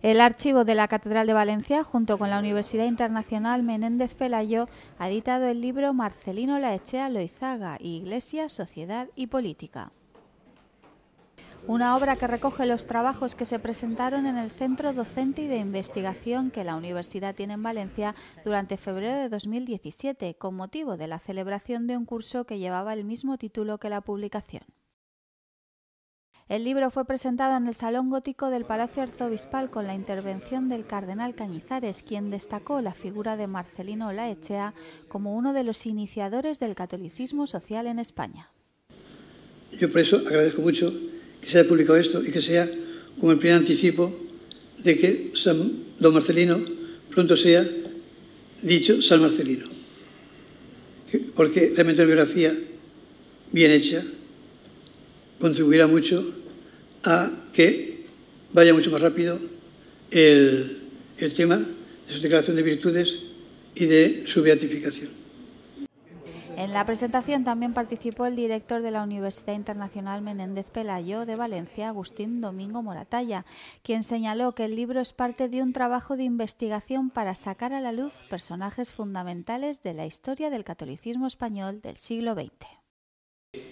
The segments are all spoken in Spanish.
El archivo de la Catedral de Valencia, junto con la Universidad Internacional Menéndez Pelayo, ha editado el libro Marcelino Laechea Loizaga, Iglesia, Sociedad y Política. Una obra que recoge los trabajos que se presentaron en el Centro Docente y de Investigación que la Universidad tiene en Valencia durante febrero de 2017, con motivo de la celebración de un curso que llevaba el mismo título que la publicación. El libro fue presentado en el Salón Gótico del Palacio Arzobispal con la intervención del cardenal Cañizares, quien destacó la figura de Marcelino Laechea como uno de los iniciadores del catolicismo social en España. Yo por eso agradezco mucho que se haya publicado esto y que sea como el primer anticipo de que San, don Marcelino pronto sea dicho San Marcelino. Porque realmente una biografía bien hecha contribuirá mucho a que vaya mucho más rápido el, el tema de su declaración de virtudes y de su beatificación. En la presentación también participó el director de la Universidad Internacional Menéndez Pelayo de Valencia, Agustín Domingo Moratalla, quien señaló que el libro es parte de un trabajo de investigación para sacar a la luz personajes fundamentales de la historia del catolicismo español del siglo XX.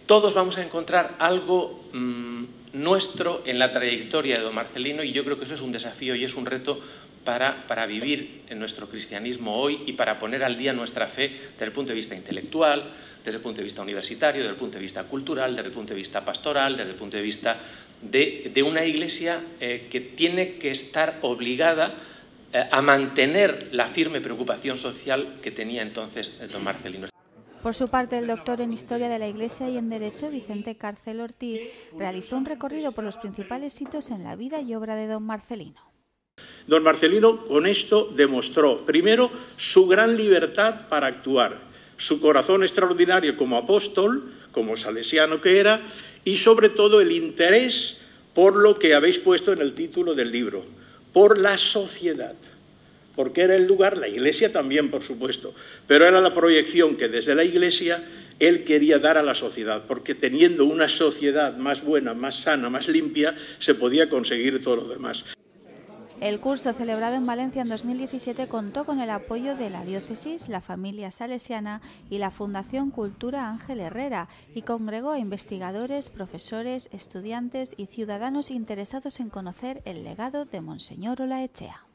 Todos vamos a encontrar algo mmm, nuestro en la trayectoria de don Marcelino y yo creo que eso es un desafío y es un reto para, para, vivir en nuestro cristianismo hoy y para poner al día nuestra fe desde el punto de vista intelectual, desde el punto de vista universitario, desde el punto de vista cultural, desde el punto de vista pastoral, desde el punto de vista de, de una iglesia eh, que tiene que estar obligada eh, a mantener la firme preocupación social que tenía entonces don Marcelino. Por su parte, el doctor en Historia de la Iglesia y en Derecho, Vicente Cárcel Ortiz, realizó un recorrido por los principales hitos en la vida y obra de don Marcelino. Don Marcelino con esto demostró, primero, su gran libertad para actuar, su corazón extraordinario como apóstol, como salesiano que era, y sobre todo el interés por lo que habéis puesto en el título del libro, por la sociedad porque era el lugar, la iglesia también, por supuesto, pero era la proyección que desde la iglesia él quería dar a la sociedad, porque teniendo una sociedad más buena, más sana, más limpia, se podía conseguir todo lo demás. El curso celebrado en Valencia en 2017 contó con el apoyo de la diócesis, la familia salesiana y la Fundación Cultura Ángel Herrera y congregó a investigadores, profesores, estudiantes y ciudadanos interesados en conocer el legado de Monseñor Olaechea.